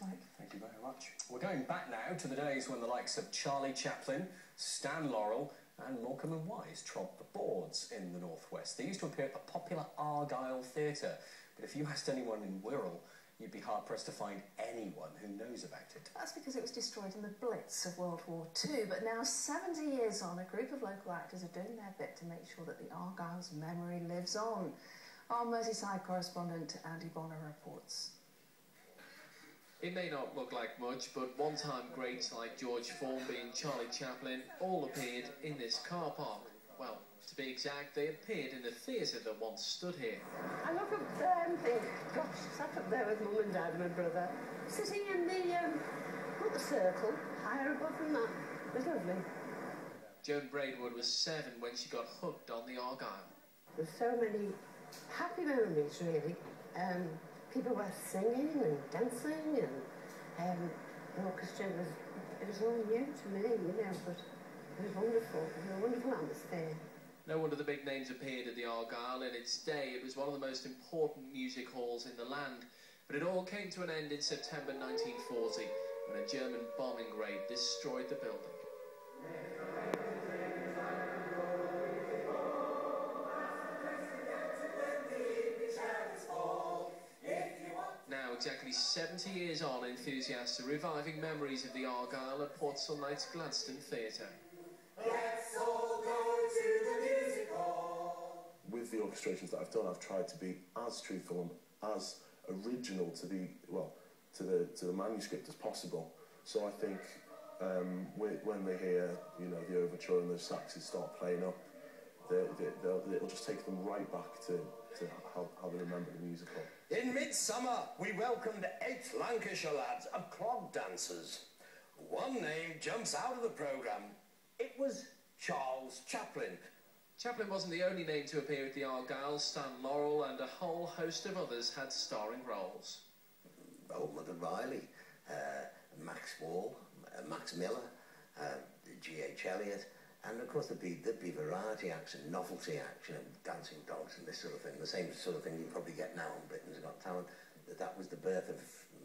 Mike. Thank you very much. We're going back now to the days when the likes of Charlie Chaplin, Stan Laurel and Morecambe and Wise trod the boards in the Northwest. They used to appear at the popular Argyle Theatre, but if you asked anyone in Wirral, you'd be hard-pressed to find anyone who knows about it. That's because it was destroyed in the Blitz of World War II, but now 70 years on, a group of local actors are doing their bit to make sure that the Argyle's memory lives on. Our Merseyside correspondent Andy Bonner reports. It may not look like much, but one-time greats like George Formby and Charlie Chaplin all appeared in this car park. Well, to be exact, they appeared in the theatre that once stood here. I look up there and think, gosh, sat up there with mum and dad and my brother, sitting in the, um, not the circle, higher above than that. It was lovely. Joan Braidwood was seven when she got hooked on the Argyle. There's so many happy memories, really. Um, people were singing and dancing and um, the orchestra was, it was all new to me, you know, but it was wonderful. It was a wonderful atmosphere. No wonder the big names appeared at the Argyle. In its day, it was one of the most important music halls in the land. But it all came to an end in September 1940 when a German bombing raid destroyed the building. Exactly 70 years on, enthusiasts are reviving memories of the Argyle at Port Sunlight's Gladstone Theatre. Let's all go to the music hall. With the orchestrations that I've done, I've tried to be as truthful and as original to the well to the to the manuscript as possible. So I think um, when they hear you know the overture and the saxes start playing up, they, they, it'll just take them right back to, to how, how they remember the musical. In midsummer, we welcomed eight Lancashire lads of clog dancers. One name jumps out of the programme. It was Charles Chaplin. Chaplin wasn't the only name to appear at the Argyle. Stan Laurel and a whole host of others had starring roles. Old Mother Riley, uh, Max Wall, uh, Max Miller, uh, G.H. Elliott, and of course there'd be, there'd be variety acts and novelty acts, you know, dancing dogs and this sort of thing, the same sort of thing you probably get now on Britain's Got Talent. That that was the birth of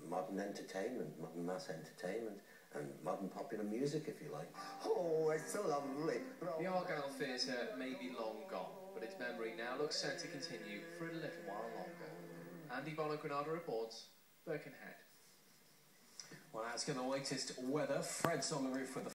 modern entertainment, modern mass entertainment, and modern popular music, if you like. Oh, it's so lovely. The Argyle Theatre may be long gone, but its memory now looks set to continue for a little while longer. Andy Bonner, Granada reports, Birkenhead. Well, that's going the latest weather. Fred's on the roof with the